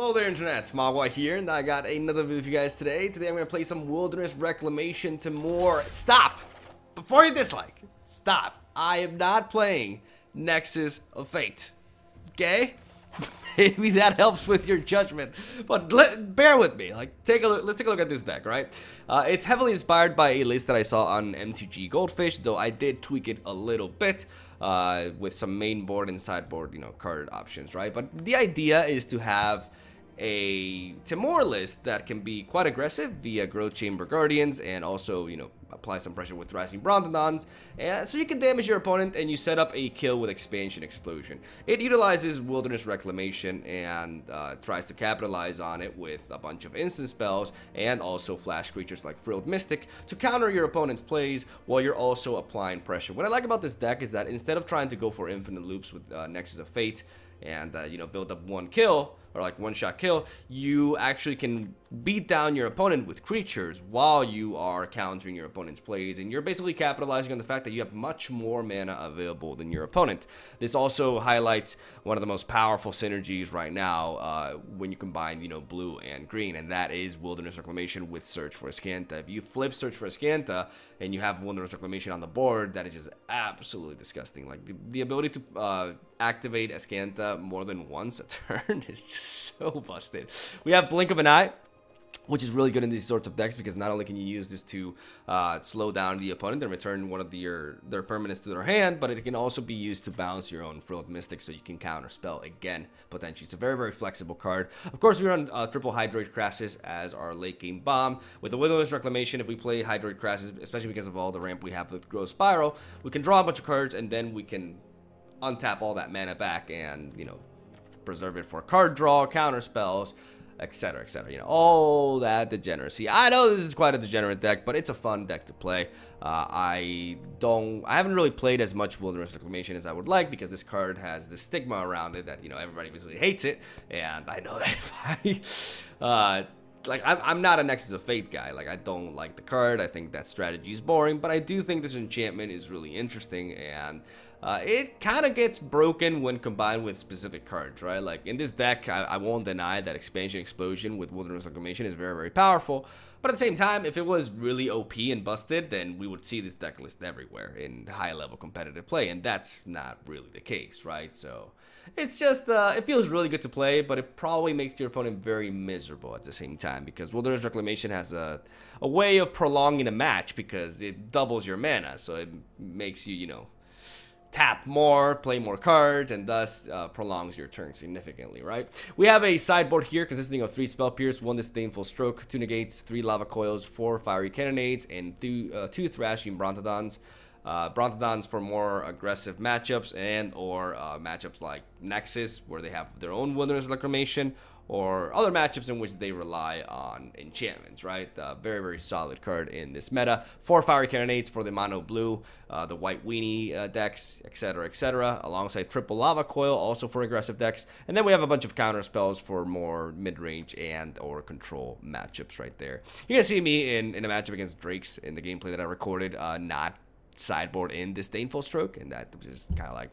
Hello there internet, Mogwai here, and I got another video for you guys today. Today I'm going to play some Wilderness Reclamation to more... Stop! Before you dislike, stop. I am not playing Nexus of Fate. Okay? Maybe that helps with your judgment, but let, bear with me. Like, take a look. Let's take a look at this deck, right? Uh, it's heavily inspired by a list that I saw on MTG Goldfish, though I did tweak it a little bit uh, with some main board and sideboard, you know, card options, right? But the idea is to have a Temur list that can be quite aggressive via Growth Chamber Guardians and also, you know, apply some pressure with Rising Brontodons. And so you can damage your opponent and you set up a kill with Expansion Explosion. It utilizes Wilderness Reclamation and uh, tries to capitalize on it with a bunch of instant spells and also flash creatures like Frilled Mystic to counter your opponent's plays while you're also applying pressure. What I like about this deck is that instead of trying to go for infinite loops with uh, Nexus of Fate, and uh, you know build up one kill or like one shot kill you actually can beat down your opponent with creatures while you are countering your opponent's plays and you're basically capitalizing on the fact that you have much more mana available than your opponent. This also highlights one of the most powerful synergies right now uh, when you combine you know blue and green and that is wilderness reclamation with search for Azcanta if you flip search for Azcanta and you have wilderness reclamation on the board that is just absolutely disgusting. Like the, the ability to uh, activate Azcanta more than once a turn is just so busted. We have Blink of an Eye, which is really good in these sorts of decks because not only can you use this to uh, slow down the opponent and return one of your, their permanents to their hand, but it can also be used to bounce your own Frilled Mystic so you can counter spell again, potentially. It's a very, very flexible card. Of course, we run uh, triple Hydroid Krasis as our late game bomb. With the Wilderness Reclamation, if we play Hydroid Krasis, especially because of all the ramp we have with Growth Spiral, we can draw a bunch of cards and then we can untap all that mana back and, you know, preserve it for card draw, counter spells, etc, etc. You know, all that degeneracy. I know this is quite a degenerate deck, but it's a fun deck to play. Uh, I don't, I haven't really played as much Wilderness Reclamation as I would like because this card has the stigma around it that, you know, everybody basically hates it. And I know that if I, uh, like I'm, I'm not a Nexus of Fate guy. Like I don't like the card. I think that strategy is boring, but I do think this enchantment is really interesting and uh, it kind of gets broken when combined with specific cards, right? Like in this deck, I, I, won't deny that Expansion Explosion with Wilderness Reclamation is very, very powerful. But at the same time, if it was really OP and busted, then we would see this deck list everywhere in high-level competitive play, and that's not really the case, right? So it's just, uh, it feels really good to play, but it probably makes your opponent very miserable at the same time, because Wilderness Reclamation has a, a way of prolonging a match because it doubles your mana, so it makes you, you know, tap more, play more cards, and thus uh, prolongs your turn significantly, right? We have a sideboard here consisting of three Spell Pierce, one Disdainful Stroke, two Negates, three Lava Coils, four Fiery Cannonades, and th uh, two Thrashing Brontodons. Uh, Brontodons for more aggressive matchups and or uh, matchups like Nexus, where they have their own Wilderness Reclamation, or other matchups in which they rely on enchantments, right? Uh, very, very solid card in this meta. Four Fiery Cannonades for the Mono Blue, uh, the White Weenie uh, decks, etc., etc., alongside Triple Lava Coil, also for aggressive decks. And then we have a bunch of counter spells for more mid-range and or control matchups right there. You're going to see me in, in a matchup against Drakes in the gameplay that I recorded, uh, not sideboard in Disdainful Stroke, and that was just kind of like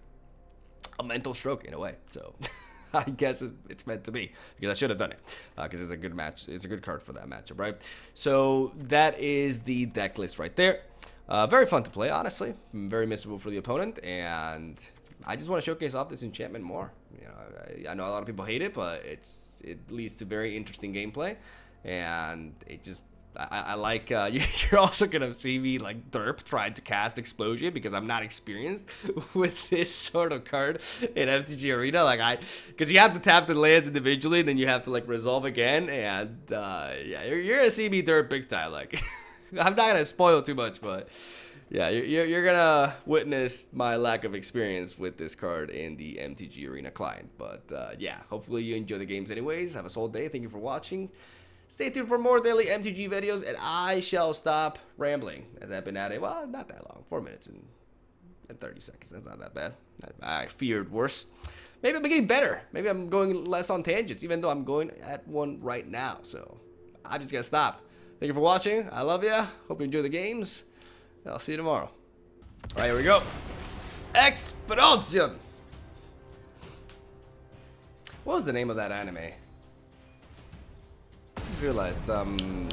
a mental stroke in a way, so... I guess it's meant to be because I should have done it because uh, it's a good match. It's a good card for that matchup, right? So that is the deck list right there. Uh, very fun to play, honestly. Very missable for the opponent, and I just want to showcase off this enchantment more. You know, I, I know a lot of people hate it, but it's it leads to very interesting gameplay, and it just I, I like uh, you're also gonna see me like derp trying to cast explosion because I'm not experienced with this sort of card in MTG Arena. Like I, because you have to tap the lands individually, and then you have to like resolve again, and uh, yeah, you're, you're gonna see me derp big time. Like I'm not gonna spoil too much, but yeah, you're, you're gonna witness my lack of experience with this card in the MTG Arena client. But uh, yeah, hopefully you enjoy the games anyways. Have a solid day. Thank you for watching. Stay tuned for more daily MTG videos, and I shall stop rambling as I've been at it. Well, not that long, four minutes and, and 30 seconds. That's not that bad. I, I feared worse. Maybe I'm getting better. Maybe I'm going less on tangents, even though I'm going at one right now. So I'm just gonna stop. Thank you for watching. I love you. Hope you enjoy the games. I'll see you tomorrow. All right, here we go. Explosion. What was the name of that anime? Realized. Um,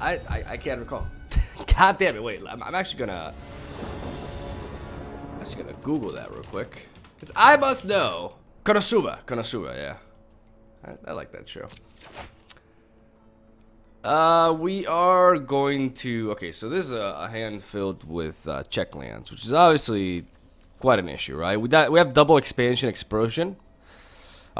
I, I I can't recall. God damn it! Wait, I'm, I'm actually gonna I'm actually gonna Google that real quick because I must know. Konosuba, Konosuba, yeah. I, I like that show. Uh, we are going to. Okay, so this is a, a hand filled with uh, check lands, which is obviously quite an issue, right? We, we have double expansion explosion.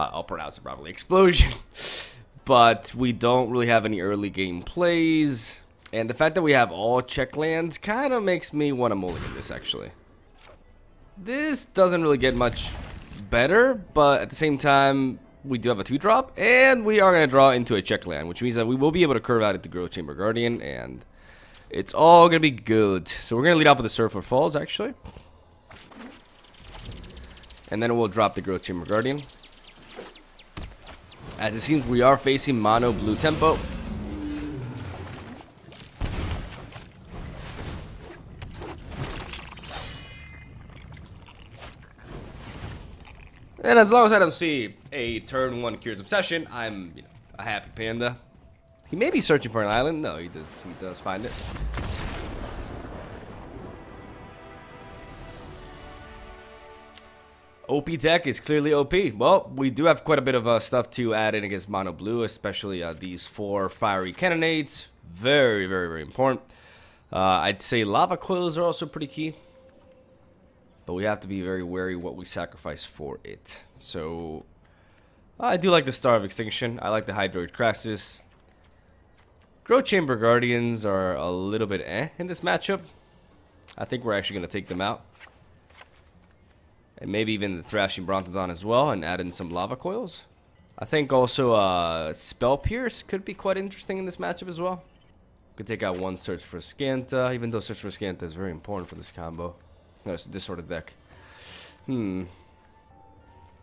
Uh, I'll pronounce it properly. Explosion. but we don't really have any early game plays. And the fact that we have all check lands kind of makes me want to mulligan this, actually. This doesn't really get much better, but at the same time, we do have a 2-drop, and we are going to draw into a check land, which means that we will be able to curve out into Growth Chamber Guardian, and it's all going to be good. So we're going to lead off with the Sulfur Falls, actually. And then we'll drop the Growth Chamber Guardian. As it seems we are facing mono blue tempo. And as long as I don't see a turn one Curious Obsession, I'm you know, a happy panda. He may be searching for an island. No, he does he does find it. OP deck is clearly OP. Well, we do have quite a bit of uh, stuff to add in against Mono Blue, especially uh, these four fiery cannonades. Very, very, very important. Uh, I'd say lava coils are also pretty key. But we have to be very wary what we sacrifice for it. So, I do like the Star of Extinction. I like the Hydroid Krasis. Growth Chamber Guardians are a little bit eh in this matchup. I think we're actually going to take them out. And maybe even the Thrashing Brontodon as well and add in some Lava Coils. I think also uh, Spell Pierce could be quite interesting in this matchup as well. Could take out one Search for Azcanta, even though Search for Azcanta is very important for this combo. No, it's this sort of deck. Hmm.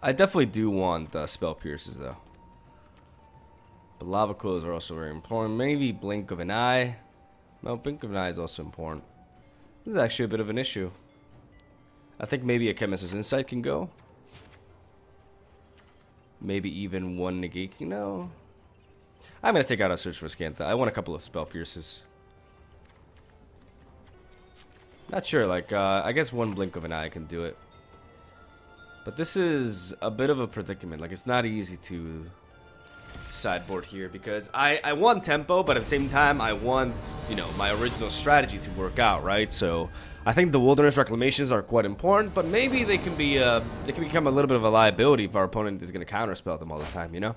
I definitely do want uh, Spell Pierces though. But Lava Coils are also very important. Maybe Blink of an Eye. No, Blink of an Eye is also important. This is actually a bit of an issue. I think maybe a Chemist's Insight can go. Maybe even one Negaki. No. I'm going to take out a Search for Azcanta. I want a couple of Spell Pierces. Not sure, like, uh, I guess one blink of an eye can do it. But this is a bit of a predicament. Like, it's not easy to sideboard here because I, I want tempo, but at the same time, I want, you know, my original strategy to work out, right? So I think the wilderness reclamations are quite important, but maybe they can be uh, they can become a little bit of a liability if our opponent is going to counterspell them all the time, you know.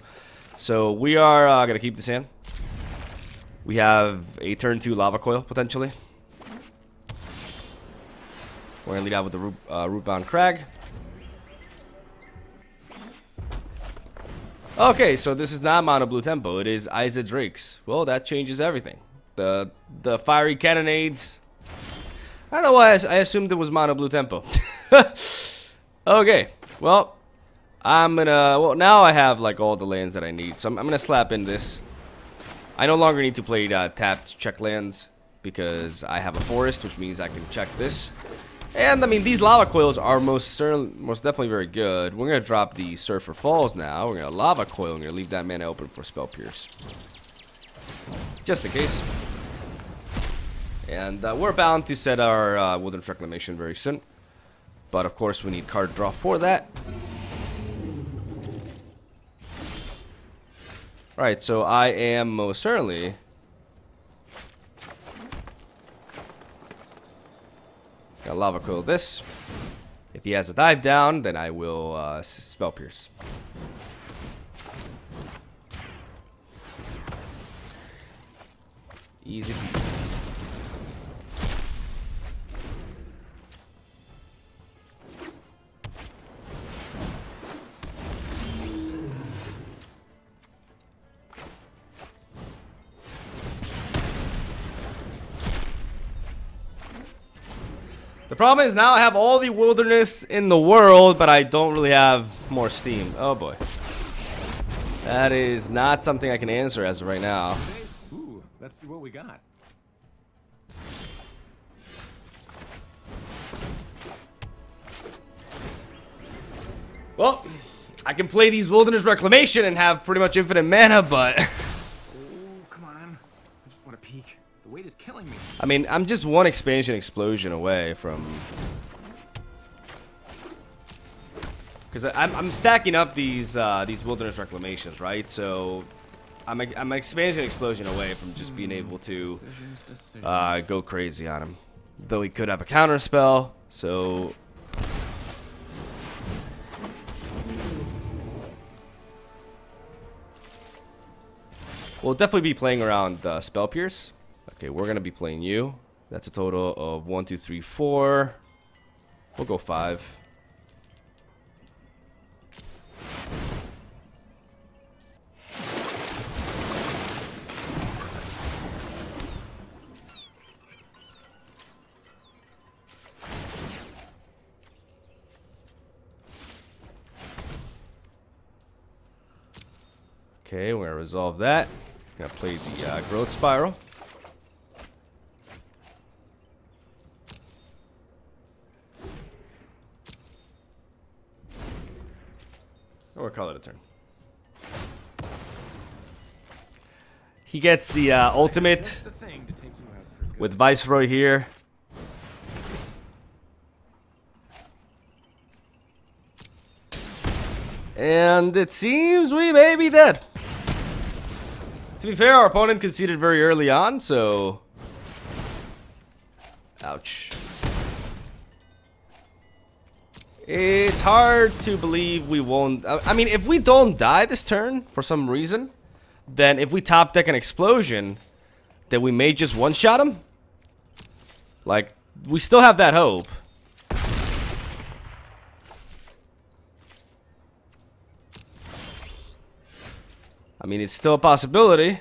So we are uh, going to keep this in. We have a turn two lava coil potentially. We're going to lead out with the root, uh, Rootbound Crag. Okay, so this is not Mono Blue Tempo. It is Izzet Drakes. Well, that changes everything. The the fiery cannonades I don't know why I, I assumed it was mono blue tempo. okay, well, I'm gonna, well, now I have like all the lands that I need. So I'm, I'm gonna slap in this. I no longer need to play uh, tapped check lands because I have a forest, which means I can check this. And I mean, these lava coils are most certainly, most definitely very good. We're gonna drop the Sulfur Falls now. We're gonna lava coil. and gonna leave that mana open for Spell Pierce, just in case. And uh, we're bound to set our uh, Wilderness Reclamation very soon. But of course we need card draw for that. Right, so I am most certainly... Got Lava Coil this. If he has a dive down, then I will uh, Spell Pierce. Easy The problem is now I have all the wilderness in the world, but I don't really have more steam. Oh boy. That is not something I can answer as of right now. Ooh, let's see what we got. Well, I can play these Wilderness Reclamation and have pretty much infinite mana, but... I mean, I'm just one expansion explosion away from... Because I'm, I'm stacking up these uh, these Wilderness Reclamations, right? So I'm, a, I'm an expansion explosion away from just being able to uh, go crazy on him. Though he could have a counter spell, so we'll definitely be playing around uh, Spell Pierce. Okay, we're gonna be playing you. That's a total of one, two, three, four. We'll go five. Okay, we're gonna resolve that. Gonna play the uh, growth spiral. Call it a turn. He gets the uh, ultimate the thing to take you out for good. with Viceroy here. And it seems we may be dead. To be fair, our opponent conceded very early on, so... Ouch. It's hard to believe we won't... I mean, if we don't die this turn, for some reason, then if we top deck an explosion, then we may just one-shot him. Like, we still have that hope. I mean, it's still a possibility.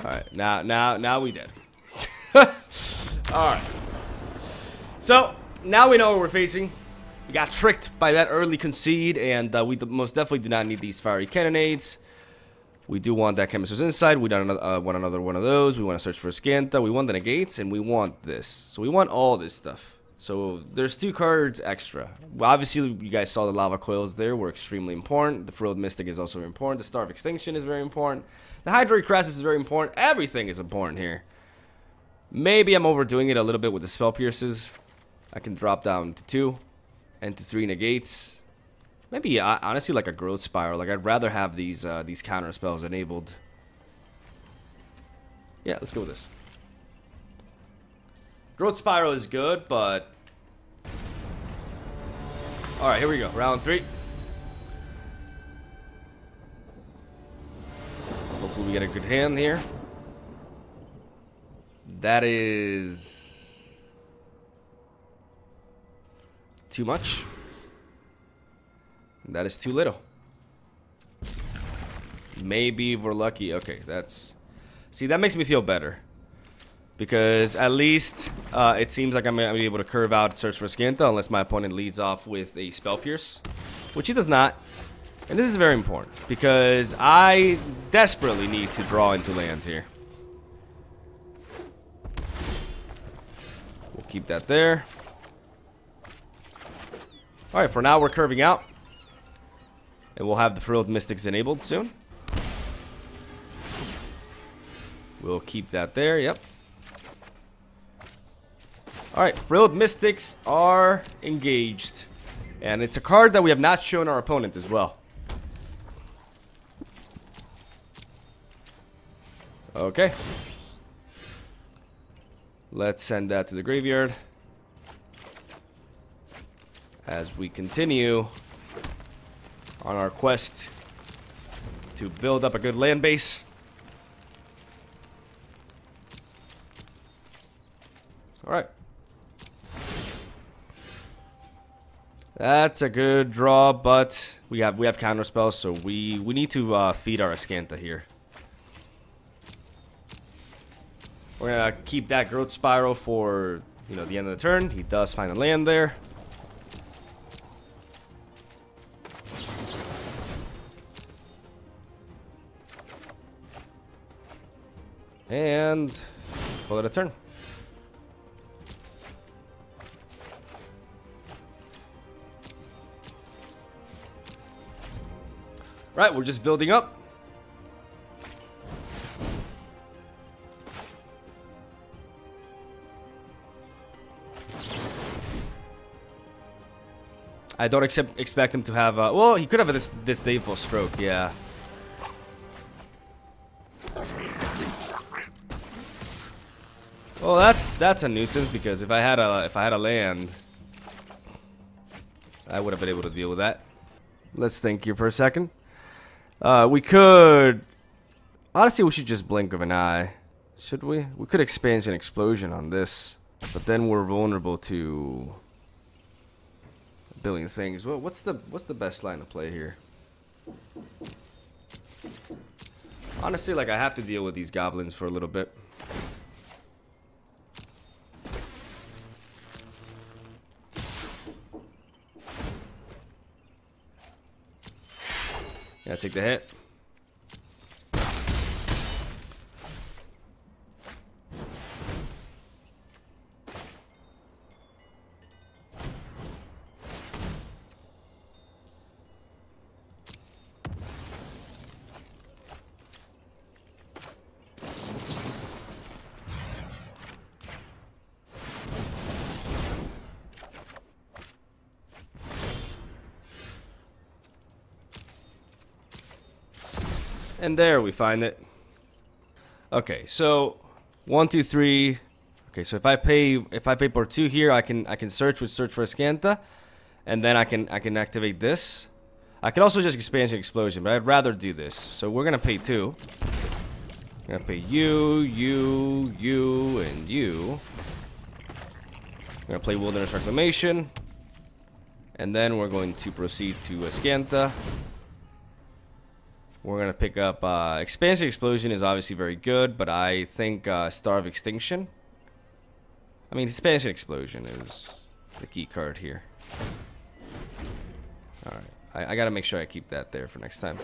Alright, now, now, now we did. Alright. So, now we know what we're facing. We got tricked by that early concede, and uh, we most definitely do not need these fiery cannonades. We do want that Chemist's Insight. We don't uh, want another one of those. We want to search for Azcanta. We want the negates, and we want this. So we want all this stuff. So there's two cards extra. Well, obviously, you guys saw the Lava Coils there were extremely important. The Frilled Mystic is also important. The Star of Extinction is very important. The Hydroid Krasis is very important. Everything is important here. Maybe I'm overdoing it a little bit with the Spell Pierces. I can drop down to two and to three negates. Maybe uh, honestly like a growth spiral. Like I'd rather have these uh, these counter spells enabled. Yeah, let's go with this. Growth spiral is good, but all right, here we go. Round three. Hopefully we get a good hand here. That is too much. That is too little. Maybe we're lucky. Okay, that's... See, that makes me feel better. Because at least uh, it seems like I'm going to be able to curve out search for Azcanta unless my opponent leads off with a Spell Pierce. Which he does not. And this is very important. Because I desperately need to draw into lands here. We'll keep that there. Alright, for now we're curving out. And we'll have the Frilled Mystics enabled soon. We'll keep that there, yep. Alright, Frilled Mystics are engaged. And it's a card that we have not shown our opponent as well. Okay. Let's send that to the graveyard. As we continue on our quest to build up a good land base. Alright. That's a good draw, but we have we have counter spells, so we we need to uh, feed our Azcanta here. We're gonna keep that growth spiral for, you know, the end of the turn. He does find a land there. And call it a turn. Right, we're just building up. I don't accept, expect him to have. Uh, well, he could have this disdainful stroke. Yeah. Well, that's that's a nuisance because if I had a if I had a land, I would have been able to deal with that. Let's think here for a second. Uh, we could. Honestly, we should just blink of an eye. Should we? We could expansion explosion on this, but then we're vulnerable to billion things. Well, what's the what's the best line to play here? Honestly, like I have to deal with these goblins for a little bit. Yeah, take the hit. And there we find it. Okay, so one, two, three. Okay, so if I pay if I pay for two here, I can I can search with search for Azcanta, and then I can I can activate this. I can also just expansion explosion, but I'd rather do this. So we're gonna pay two. I'm gonna pay you, you, you, and you. I'm gonna play Wilderness Reclamation. And then we're going to proceed to Azcanta. We're going to pick up uh, Expansive Explosion is obviously very good, but I think uh, Star of Extinction. I mean, Expansion Explosion is the key card here. Alright, I, I got to make sure I keep that there for next time.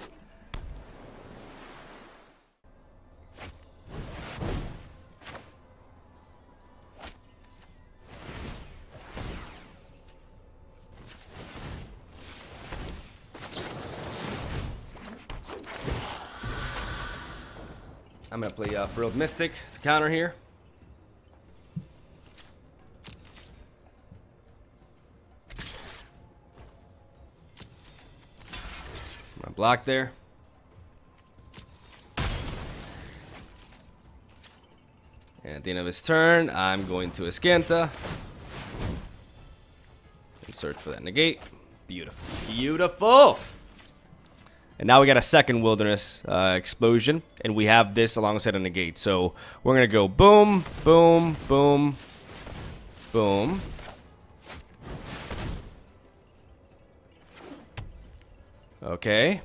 I'm gonna play uh, Frilled Mystic to counter here. I'm block there. And at the end of his turn, I'm going to Azcanta. And search for that negate. Beautiful. Beautiful! And now we got a second wilderness uh, explosion, and we have this alongside a negate. So we're gonna go boom, boom, boom, boom. Okay.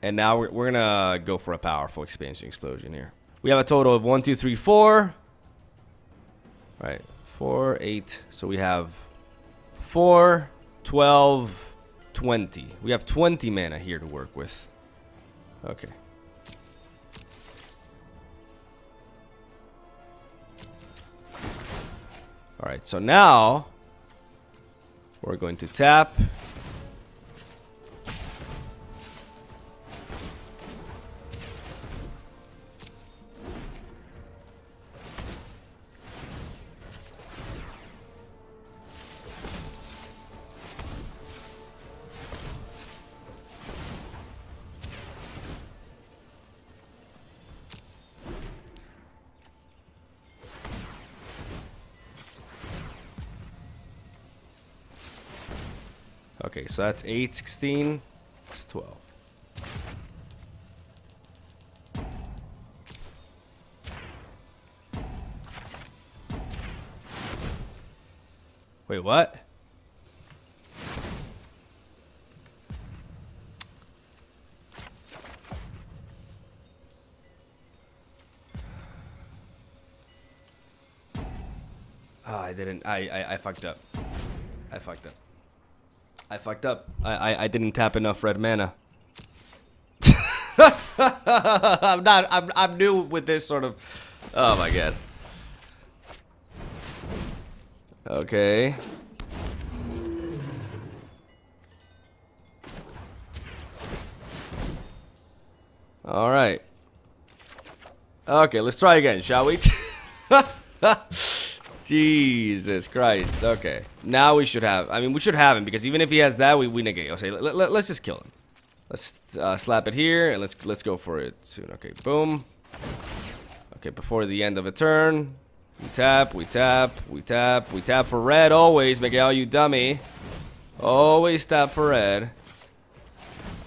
And now we're, we're gonna go for a powerful expansion explosion here. We have a total of one, two, three, four. All right, four, eight. So we have four, twelve. 20. We have 20 mana here to work with. Okay. Alright, so now we're going to tap Okay, so that's 8, 16, it's 12. Wait, what? Oh, I didn't. I, I, I fucked up. I fucked up. I fucked up. I, I, I didn't tap enough red mana. I'm not. I'm, I'm new with this sort of. Oh my god. Okay. Alright. Okay, let's try again, shall we? Jesus Christ. Okay. Now we should have... I mean, we should have him, because even if he has that, we, we negate. Okay, let, let, let's just kill him. Let's uh, slap it here, and let's let's go for it soon. Okay, boom. Okay, before the end of a turn. We tap, we tap, we tap, we tap for red always, Miguel, you dummy. Always tap for red.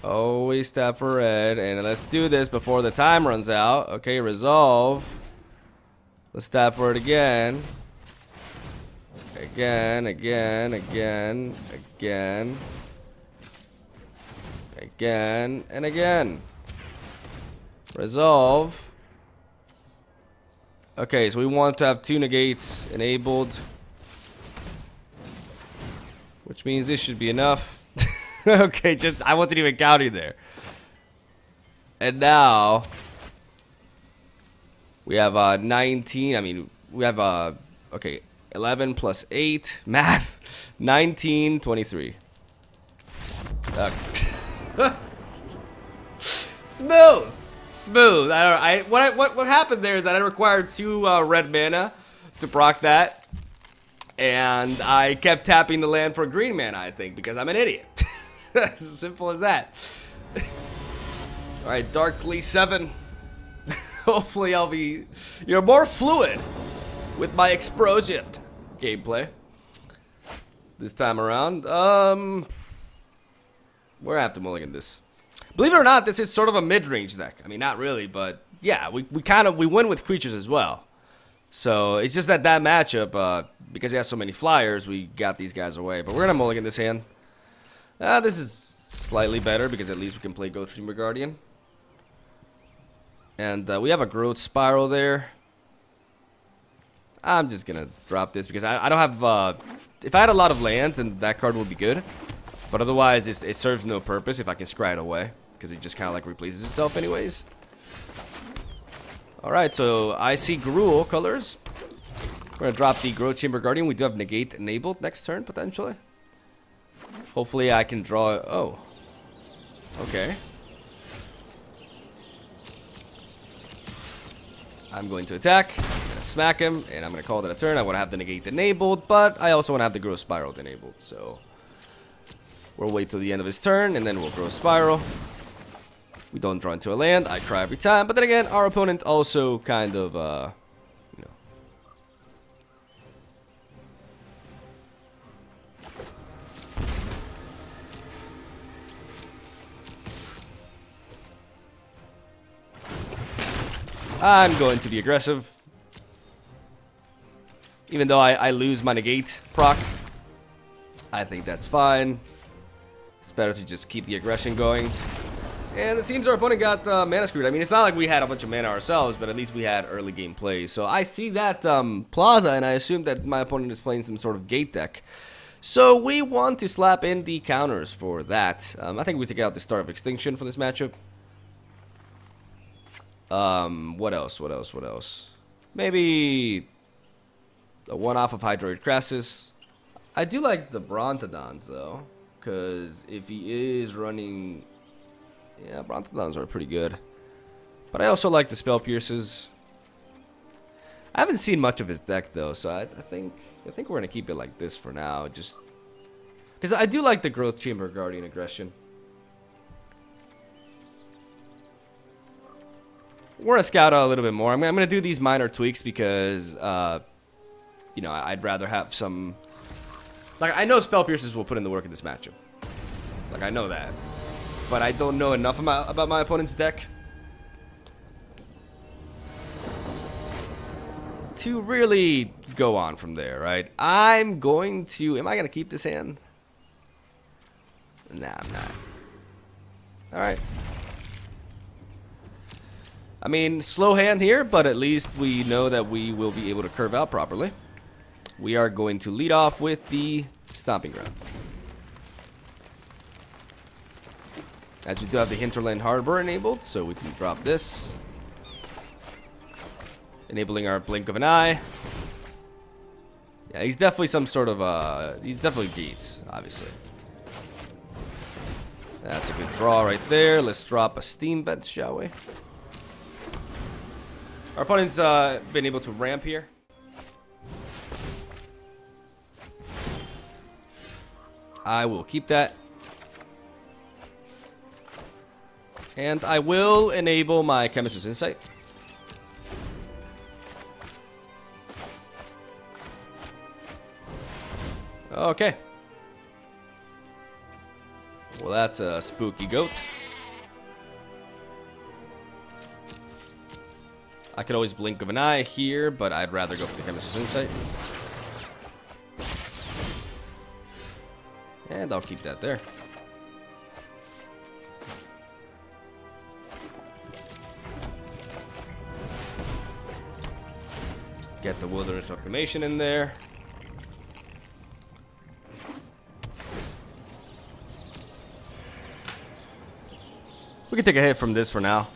Always tap for red. And let's do this before the time runs out. Okay, resolve. Let's tap for it again. Again, again, again, again. Again, and again. Resolve. Okay, so we want to have two negates enabled. Which means this should be enough. okay, just, I wasn't even counting there. And now, we have uh, 19, I mean, we have, uh, okay, 11 plus 8, math, 19, 23. Okay. Smooth! Smooth. I don't. I what I, what what happened there is that I required two uh, red mana to proc that, and I kept tapping the land for green mana. I think because I'm an idiot. as simple as that. All right, Darkly Seven. Hopefully, I'll be you're more fluid with my explosion gameplay this time around. Um, we're gonna have mulligan this. Believe it or not, this is sort of a mid-range deck. I mean, not really, but yeah, we, we kind of, we win with creatures as well. So, it's just that that matchup, uh, because he has so many flyers, we got these guys away. But we're to mulligan this hand. Uh, this is slightly better, because at least we can play Ghost Reaper Guardian. And uh, we have a Growth Spiral there. I'm just going to drop this, because I, I don't have, uh, if I had a lot of lands, then that card would be good. But otherwise, it serves no purpose if I can scry it away because it just kind of like replaces itself anyways. Alright, so I see Gruul colors. We're going to drop the Growth Chamber Guardian. We do have Negate enabled next turn, potentially. Hopefully I can draw... Oh. Okay. I'm going to attack. Going to smack him, and I'm going to call that a turn. I want to have the Negate enabled, but I also want to have the Growth Spiral enabled, so... We'll wait till the end of his turn, and then we'll Growth Spiral. We don't draw into a land. I cry every time. But then again, our opponent also kind of, uh, you know. I'm going to be aggressive. Even though I, I lose my negate proc. I think that's fine. It's better to just keep the aggression going. And it seems our opponent got uh, mana screwed. I mean, it's not like we had a bunch of mana ourselves, but at least we had early game play. So I see that um, Plaza, and I assume that my opponent is playing some sort of gate deck. So we want to slap in the counters for that. Um, I think we take out the Star of Extinction for this matchup. Um, what else? What else? What else? Maybe a one-off of Hydroid Krasis. I do like the Brontodons, though, because if he is running yeah, Brontodons are pretty good. But I also like the Spell Pierces. I haven't seen much of his deck though, so I, I think I think we're gonna keep it like this for now. Just because I do like the Growth Chamber Guardian aggression. We're gonna scout out a little bit more. I'm, I'm gonna do these minor tweaks because, uh, you know, I'd rather have some. Like I know Spell Pierces will put in the work in this matchup. Like I know that but I don't know enough about, about my opponent's deck to really go on from there, right? I'm going to... Am I going to keep this hand? Nah, I'm not. Alright. I mean, slow hand here, but at least we know that we will be able to curve out properly. We are going to lead off with the Stomping Ground. As we do have the Hinterland Harbor enabled, so we can drop this. Enabling our blink of an eye. Yeah, he's definitely some sort of, uh, he's definitely Gates, obviously. That's a good draw right there. Let's drop a steam vent, shall we? Our opponent's uh, been able to ramp here. I will keep that. And I will enable my Chemist's Insight. Okay. Well, that's a spooky goat. I could always blink of an eye here, but I'd rather go for the Chemist's Insight. And I'll keep that there. Get the Wilderness Reclamation in there. We can take a hit from this for now.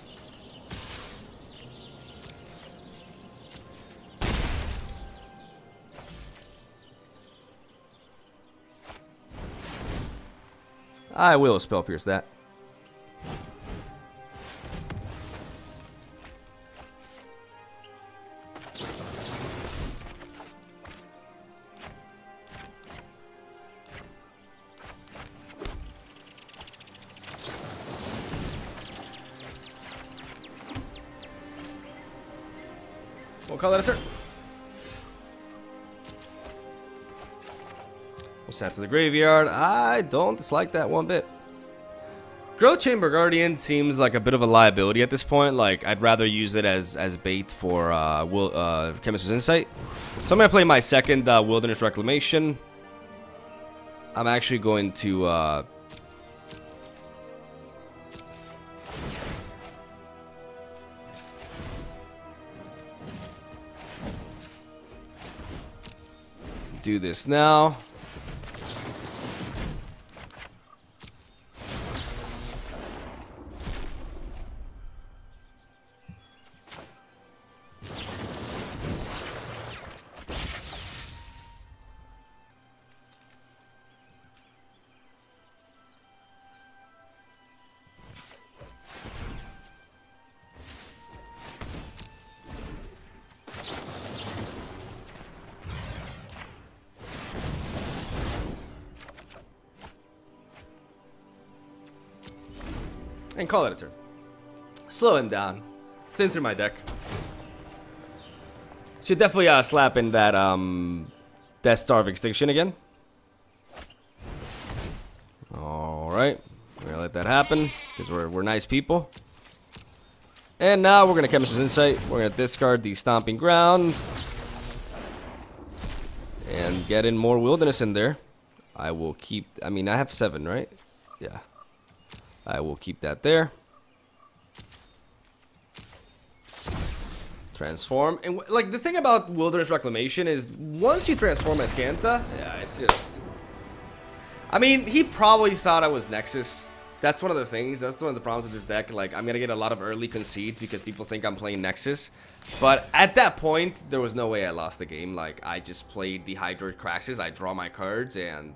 I will spell pierce that. We'll to the graveyard. I don't dislike that one bit. Growth Chamber Guardian seems like a bit of a liability at this point. Like, I'd rather use it as, as bait for uh, will, uh, Chemist's Insight. So I'm going to play my second uh, Wilderness Reclamation. I'm actually going to... Uh, do this now. And call it a turn. Slow him down. Thin through my deck. Should definitely uh, slap in that um, Death Star of Extinction again. Alright. We're gonna let that happen, because we're, we're nice people. And now we're gonna Chemist's Insight. We're gonna discard the Stomping Ground. And get in more Wilderness in there. I will keep, I mean, I have seven, right? Yeah. I will keep that there. Transform. And like the thing about Wilderness Reclamation is once you transform Azcanta, yeah, it's just... I mean, he probably thought I was Nexus. That's one of the things. That's one of the problems with this deck. Like, I'm to get a lot of early concedes because people think I'm playing Nexus. But at that point, there was no way I lost the game. Like, I just played the Hydroid Krasis. I draw my cards and...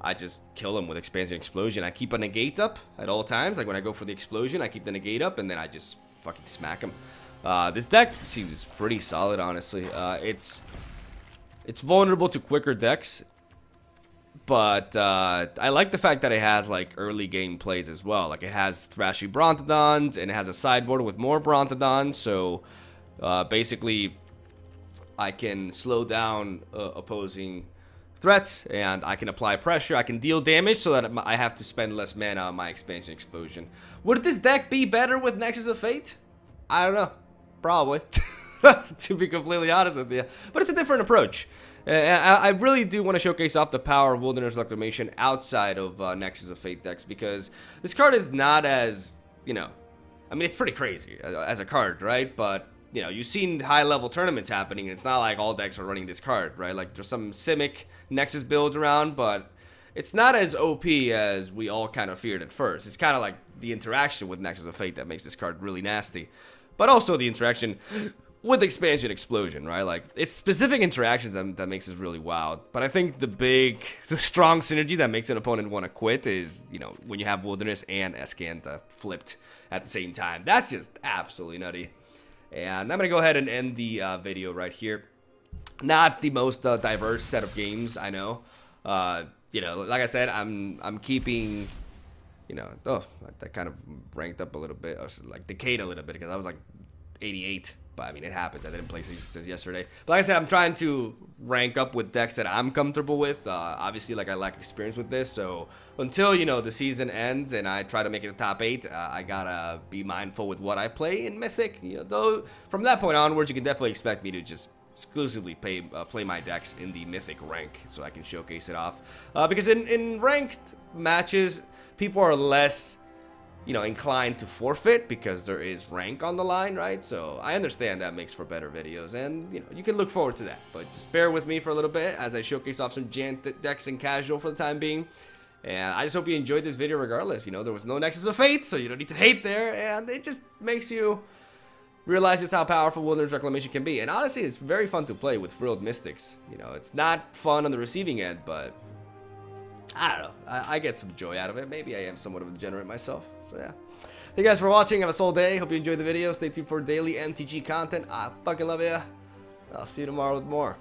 I just kill him with expansion Explosion. I keep a negate up at all times. Like when I go for the explosion, I keep the negate up and then I just fucking smack him. Uh, this deck seems pretty solid, honestly. Uh, it's it's vulnerable to quicker decks, but uh, I like the fact that it has like early game plays as well. Like it has Thrashy Brontodons and it has a sideboard with more Brontodons. So uh, basically, I can slow down uh, opposing threats, and I can apply pressure. I can deal damage so that I have to spend less mana on my expansion explosion. Would this deck be better with Nexus of Fate? I don't know. Probably. to be completely honest with you. But it's a different approach. Uh, I, really do want to showcase off the power of Wilderness Reclamation outside of uh, Nexus of Fate decks because this card is not as, you know, I mean, it's pretty crazy as a card, right? But you know, you've seen high level tournaments happening, and it's not like all decks are running this card, right? Like there's some Simic Nexus builds around, but it's not as OP as we all kind of feared at first. It's kind of like the interaction with Nexus of Fate that makes this card really nasty. But also the interaction with expansion explosion, right? Like it's specific interactions that, that makes this really wild. But I think the big, the strong synergy that makes an opponent want to quit is, you know, when you have Wilderness and Azcanta flipped at the same time. That's just absolutely nutty. And I'm gonna go ahead and end the uh, video right here. Not the most uh, diverse set of games, I know. Uh, you know, like I said, I'm I'm keeping you know, oh, that kind of ranked up a little bit, or like decayed a little bit because I was like 88. But I mean, it happens. I didn't play since yesterday. But like I said, I'm trying to rank up with decks that I'm comfortable with. Uh, obviously, like I lack experience with this, so until you know the season ends and I try to make it a top eight, uh, I gotta be mindful with what I play in Mythic. You know, though from that point onwards, you can definitely expect me to just exclusively play uh, play my decks in the Mythic rank, so I can showcase it off. Uh, because in in ranked matches, people are less you know, inclined to forfeit because there is rank on the line, right? So I understand that makes for better videos, and you know, you can look forward to that. But just bear with me for a little bit as I showcase off some jank decks and casual for the time being. And I just hope you enjoyed this video regardless. You know, there was no Nexus of Fate, so you don't need to hate there, and it just makes you realize just how powerful Wilderness Reclamation can be. And honestly, it's very fun to play with Frilled Mystics. You know, it's not fun on the receiving end, but I don't know. I, I, get some joy out of it. Maybe I am somewhat of a degenerate myself. So yeah. Thank you guys for watching. Have a soul day. Hope you enjoyed the video. Stay tuned for daily MTG content. I fucking love you. I'll see you tomorrow with more.